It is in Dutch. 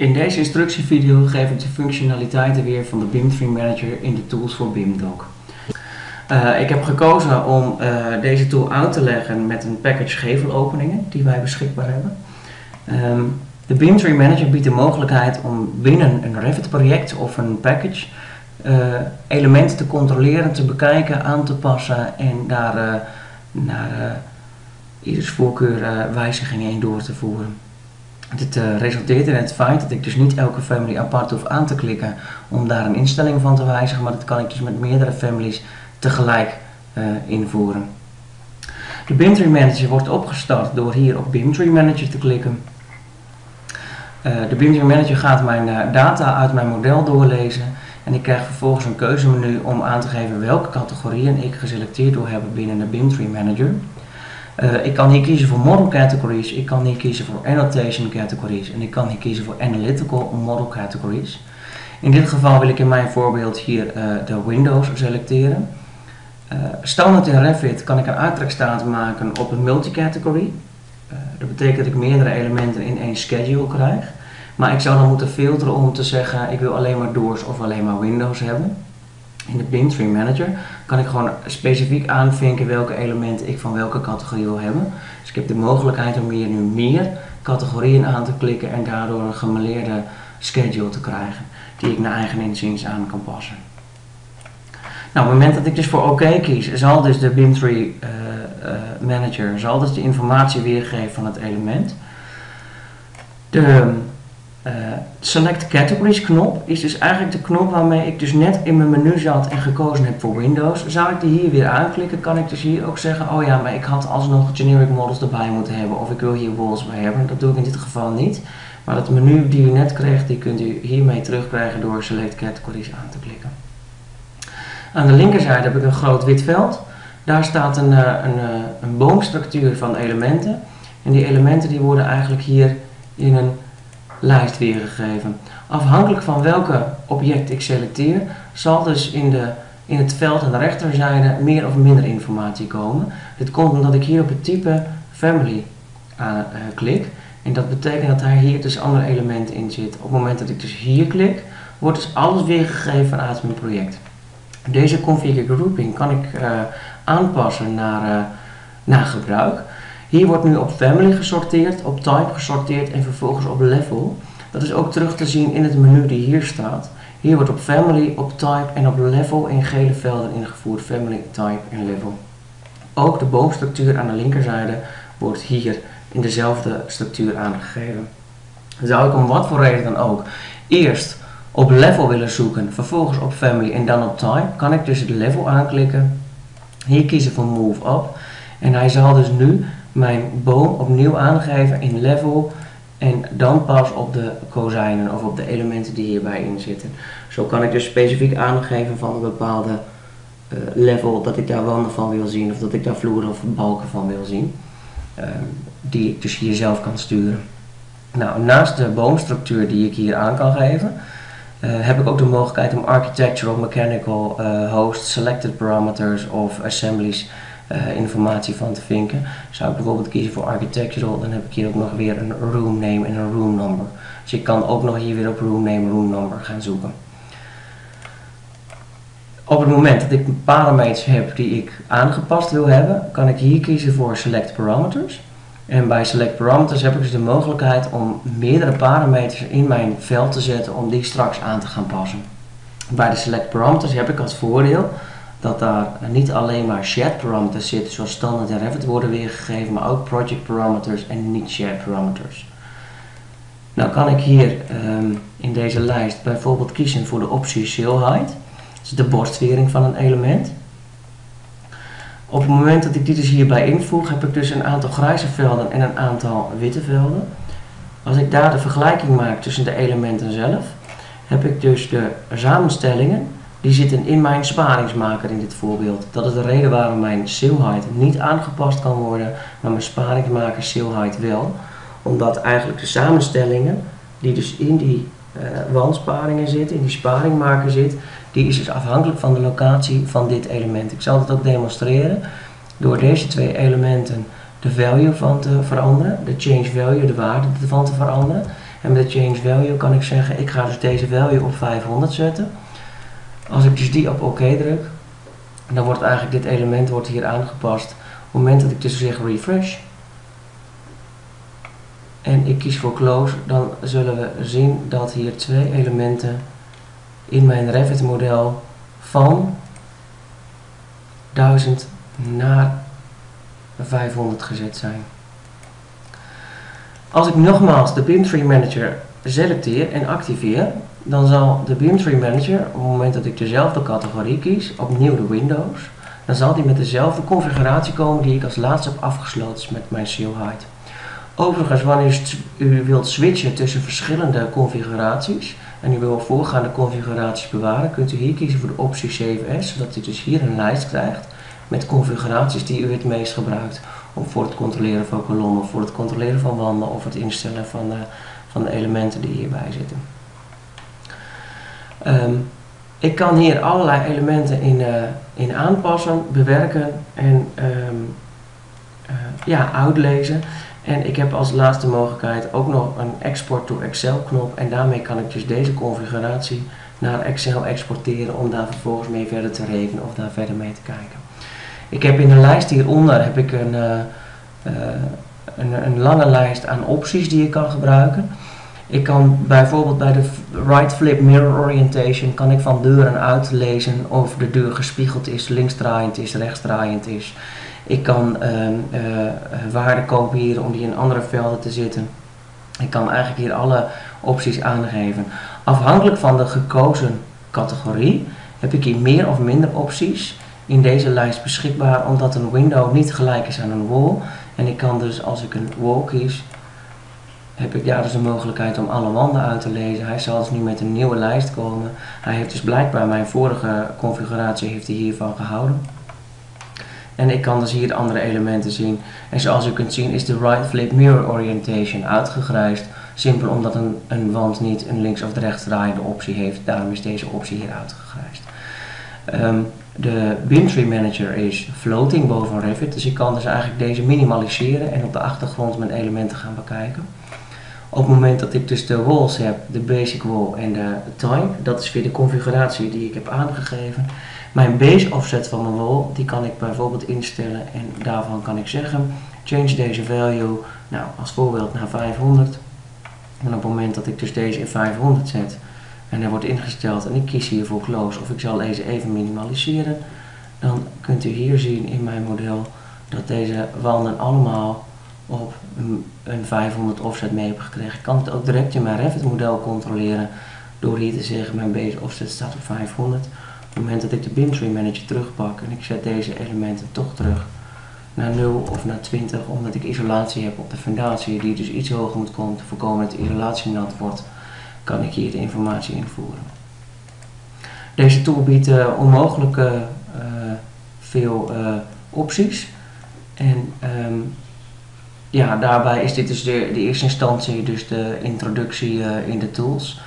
In deze instructievideo geef ik de functionaliteiten weer van de BIM Tree Manager in de tools voor BIMDoc. Uh, ik heb gekozen om uh, deze tool uit te leggen met een package gevelopeningen die wij beschikbaar hebben. Um, de BIM Tree Manager biedt de mogelijkheid om binnen een Revit project of een package uh, elementen te controleren, te bekijken, aan te passen en daar naar ieders voorkeur wijzigingen in door te voeren. Dit uh, resulteert in het feit dat ik dus niet elke family apart hoef aan te klikken om daar een instelling van te wijzigen, maar dat kan ik dus met meerdere families tegelijk uh, invoeren. De BIMtree Manager wordt opgestart door hier op BIMtree Manager te klikken. Uh, de BIMtree Manager gaat mijn data uit mijn model doorlezen en ik krijg vervolgens een keuzemenu om aan te geven welke categorieën ik geselecteerd wil hebben binnen de BIMtree Manager. Uh, ik kan hier kiezen voor model categories, ik kan hier kiezen voor annotation categories en ik kan hier kiezen voor analytical model categories. In dit geval wil ik in mijn voorbeeld hier uh, de Windows selecteren. Uh, standaard in Revit kan ik een uittrekstaat maken op een multicategory. dat betekent dat ik meerdere elementen in één schedule krijg. Maar ik zou dan moeten filteren om te zeggen ik wil alleen maar doors of alleen maar Windows hebben. In de Tree Manager kan ik gewoon specifiek aanvinken welke elementen ik van welke categorie wil hebben. Dus ik heb de mogelijkheid om hier nu meer categorieën aan te klikken en daardoor een gemaleerde schedule te krijgen die ik naar eigen inziens aan kan passen. Nou, op het moment dat ik dus voor OK kies, zal dus de BIM Tree uh, uh, Manager zal dus de informatie weergeven van het element. De uh, Select Categories knop is dus eigenlijk de knop waarmee ik dus net in mijn menu zat en gekozen heb voor Windows. Zou ik die hier weer aanklikken, kan ik dus hier ook zeggen, oh ja, maar ik had alsnog generic models erbij moeten hebben of ik wil hier walls bij hebben. Dat doe ik in dit geval niet. Maar dat menu die u net kreeg, die kunt u hiermee terugkrijgen door Select Categories aan te klikken. Aan de linkerzijde heb ik een groot wit veld. Daar staat een, eh, een, een, eh, een boomstructuur van elementen. En die elementen die worden eigenlijk hier in een lijst weergegeven. Afhankelijk van welke object ik selecteer, zal dus in, de, in het veld aan de rechterzijde meer of minder informatie komen. Dit komt omdat ik hier op het type family aan, uh, klik. En dat betekent dat daar hier dus andere elementen in zitten. Op het moment dat ik dus hier klik, wordt dus alles weergegeven vanuit mijn project. Deze configure grouping kan ik uh, aanpassen naar, naar gebruik. Hier wordt nu op family gesorteerd, op type gesorteerd en vervolgens op level. Dat is ook terug te zien in het menu die hier staat. Hier wordt op family, op type en op level in gele velden ingevoerd. Family, type en level. Ook de boomstructuur aan de linkerzijde wordt hier in dezelfde structuur aangegeven. Zou ik om wat voor reden dan ook eerst op level willen zoeken, vervolgens op family en dan op type, kan ik dus het level aanklikken. Hier kiezen voor move up. En hij zal dus nu mijn boom opnieuw aangeven in level en dan pas op de kozijnen of op de elementen die hierbij in zitten. Zo kan ik dus specifiek aangeven van een bepaalde uh, level dat ik daar wanden van wil zien of dat ik daar vloeren of balken van wil zien. Uh, die ik dus hier zelf kan sturen. Nou, naast de boomstructuur die ik hier aan kan geven, uh, heb ik ook de mogelijkheid om architectural, mechanical, host, selected parameters of assemblies uh, informatie van te vinken. Zou ik bijvoorbeeld kiezen voor architectural, dan heb ik hier ook nog weer een room name en een room number. Dus ik kan ook nog hier weer op room name, room number gaan zoeken. Op het moment dat ik parameters heb die ik aangepast wil hebben, kan ik hier kiezen voor select parameters. En bij select parameters heb ik dus de mogelijkheid om meerdere parameters in mijn veld te zetten om die straks aan te gaan passen. Bij de select parameters heb ik als voordeel dat daar niet alleen maar shared parameters zitten zoals standaard in Revit worden weergegeven, maar ook project parameters en niet shared parameters. Nou kan ik hier um, in deze lijst bijvoorbeeld kiezen voor de optie Shield Height, is de borstwering van een element. Op het moment dat ik die dus hierbij invoeg, heb ik dus een aantal grijze velden en een aantal witte velden. Als ik daar de vergelijking maak tussen de elementen zelf, heb ik dus de samenstellingen die zitten in mijn sparingsmaker in dit voorbeeld. Dat is de reden waarom mijn height niet aangepast kan worden, maar mijn sparingsmaker height wel. Omdat eigenlijk de samenstellingen die dus in die uh, wandsparingen zitten, in die sparingmaker zit, die is dus afhankelijk van de locatie van dit element. Ik zal dat ook demonstreren door deze twee elementen de value van te veranderen, de change value, de waarde ervan te veranderen. En met de change value kan ik zeggen, ik ga dus deze value op 500 zetten. Als ik dus die op oké druk, dan wordt eigenlijk dit element wordt hier aangepast. Op het moment dat ik dus zeg refresh en ik kies voor close, dan zullen we zien dat hier twee elementen in mijn Revit model van 1000 naar 500 gezet zijn. Als ik nogmaals de BIM Manager selecteer en activeer, dan zal de BIM Manager, op het moment dat ik dezelfde categorie kies, opnieuw de Windows, dan zal die met dezelfde configuratie komen die ik als laatste heb afgesloten met mijn seal height. Overigens, wanneer u wilt switchen tussen verschillende configuraties en u wil voorgaande configuraties bewaren, kunt u hier kiezen voor de optie Save As, zodat u dus hier een lijst krijgt met configuraties die u het meest gebruikt om voor het controleren van kolommen, voor het controleren van wanden of het instellen van de, van de elementen die hierbij zitten. Ehm, ik kan hier allerlei elementen in, uh, in aanpassen, bewerken en um, uh, ja, uitlezen. En ik heb als laatste mogelijkheid ook nog een export to Excel knop en daarmee kan ik dus deze configuratie naar Excel exporteren om daar vervolgens mee verder te rekenen of daar verder mee te kijken. Ik heb in de lijst hieronder heb ik een, uh, een, een, lange lijst aan opties die ik kan gebruiken. Ik kan bijvoorbeeld bij de right flip mirror orientation kan ik van deuren uitlezen of de deur gespiegeld is, linksdraaiend is, rechtsdraaiend is. Ik kan uh, waarden kopiëren om die in andere velden te zitten. Ik kan eigenlijk hier alle opties aangeven. Afhankelijk van de gekozen categorie heb ik hier meer of minder opties in deze lijst beschikbaar omdat een window niet gelijk is aan een wall. En ik kan dus als ik een wall kies, heb ik daar dus de mogelijkheid om alle wanden uit te lezen. Hij zal dus nu met een nieuwe lijst komen. Hij heeft dus blijkbaar mijn vorige configuratie heeft hij hiervan gehouden. En ik kan dus hier de andere elementen zien. En zoals u kunt zien is de right flip mirror orientation uitgegrijsd. Simpel omdat een, een wand niet een links of rechts draaiende optie heeft. Daarom is deze optie hier uitgegrijsd. Um, de BIM Manager is floating boven Revit. Dus ik kan dus eigenlijk deze minimaliseren en op de achtergrond mijn elementen gaan bekijken. Op het moment dat ik dus de walls heb, de basic wall en de type, dat is weer de configuratie die ik heb aangegeven. Mijn base offset van mijn wall, die kan ik bijvoorbeeld instellen en daarvan kan ik zeggen, change deze value, nou als voorbeeld naar 500. En op het moment dat ik dus deze in 500 zet, en hij wordt ingesteld en ik kies hier voor close of ik zal deze even minimaliseren, dan kunt u hier zien in mijn model dat deze wanden allemaal op een 500 offset mee hebben gekregen. Kan het ook direct in mijn Revit model controleren door hier te zeggen mijn base offset staat op 500. Op het moment dat ik de BIM Tree Manager terugpak en ik zet deze elementen toch terug naar 0 of naar 20 omdat ik isolatie heb op de fundatie die dus iets hoger moet komen te voorkomen dat de isolatie nat wordt kan ik hier de informatie invoeren. Deze tool biedt uh, onmogelijk uh, veel uh, opties. En um, ja, daarbij is dit dus de, de eerste instantie, dus de introductie in de tools.